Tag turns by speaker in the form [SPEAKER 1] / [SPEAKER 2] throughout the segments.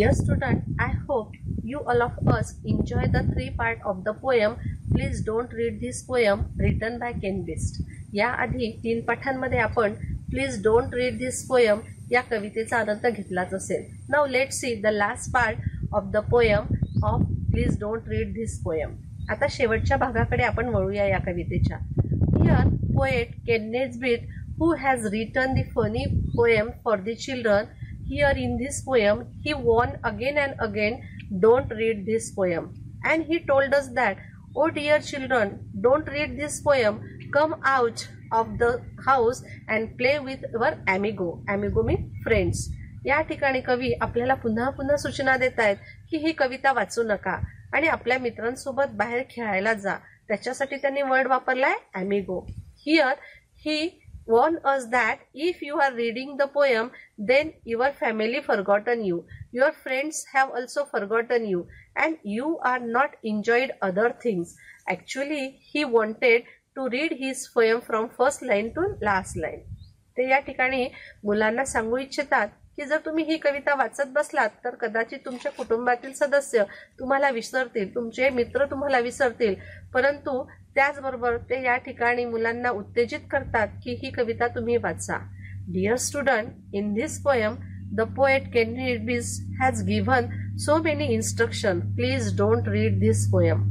[SPEAKER 1] Dear student, I hope you all of us enjoy the three part of the poem. Please don't read this poem written by Ken Best. याआधी तीन पाठांमध्ये आपण please don't read this poem या कवितेचा आनंद घेतलाच असेल नाव let's see the last part of the poem of please don't read this poem आता शेवटच्या भागाकडे आपण वळूया या कवितेच्या here poet Kenn Nesbitt who has written the funny poem for the children Here in this poem, he warned again and again, don't read this poem. And he told us that, oh dear children, don't read this poem. Come out of the house and play with your amigo. Amigo means friends. या ठिकाणी कवी आपल्याला पुन्हा पुन्हा सूचना देत आहेत की ही कविता वाचू नका आणि आपल्या मित्रांसोबत बाहेर खेळायला जा त्याच्यासाठी त्यांनी वर्ड वापरलाय amigo here he warn us that if you are reading the poem, then your family forgotten you. Your friends have also forgotten you, and you are not enjoyed other things. Actually, he wanted to read his poem from first line to last line. ते या ठिकाणी मुलांना सांगू इच्छितात की जर तुम्ही ही कविता वाचत बसलात तर कदाचित तुमच्या कुटुंबातील सदस्य तुम्हाला विसरतील तुमचे मित्र तुम्हाला विसरतील. परंतु त्याचबरोबर ते या ठिकाणी मुलांना उत्तेजित करतात की ही कविता तुम्ही वाचा. Dear student in this poem the poet Kenn बीज has given so many instruction please don't read this poem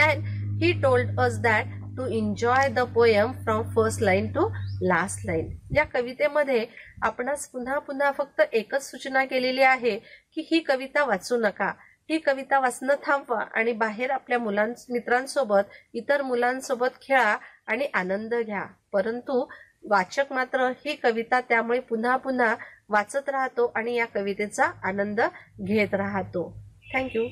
[SPEAKER 1] and he told us that to enjoy the poem from first line to last line या कवितेमध्ये आपणास पुन्हा पुन्हा फक्त एकच सूचना केलेली आहे की ही कविता वाचू नका. ही कविता वाचणं थांबवा आणि बाहेर आपल्या मुलां मित्रांसोबत इतर मुलांसोबत खेळा आणि आनंद घ्या. परंतु वाचक मात्र ही कविता त्यामुळे पुन्हा पुन्हा वाचत राहतो आणि या कवितेचा आनंद घेत राहतो. थँक्यू